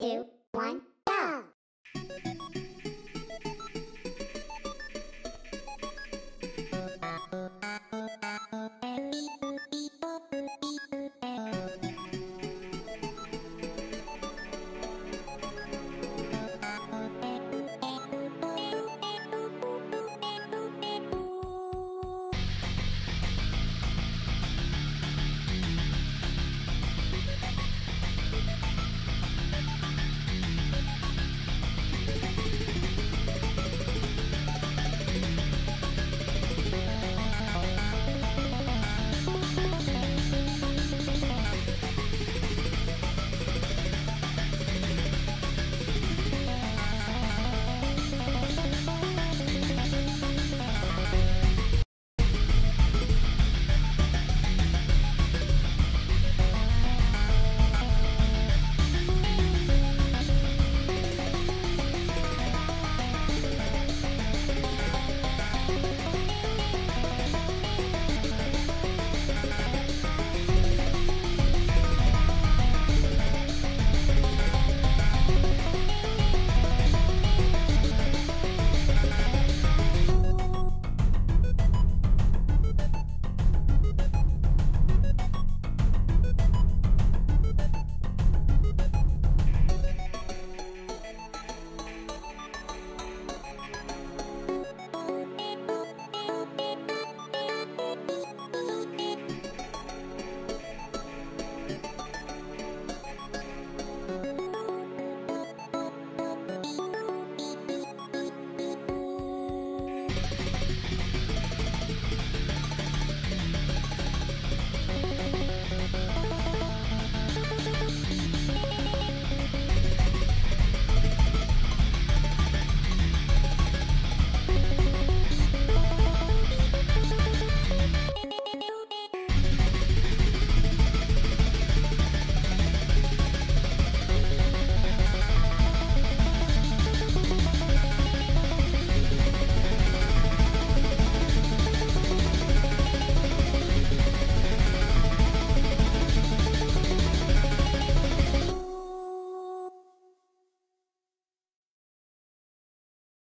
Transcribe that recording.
two, one.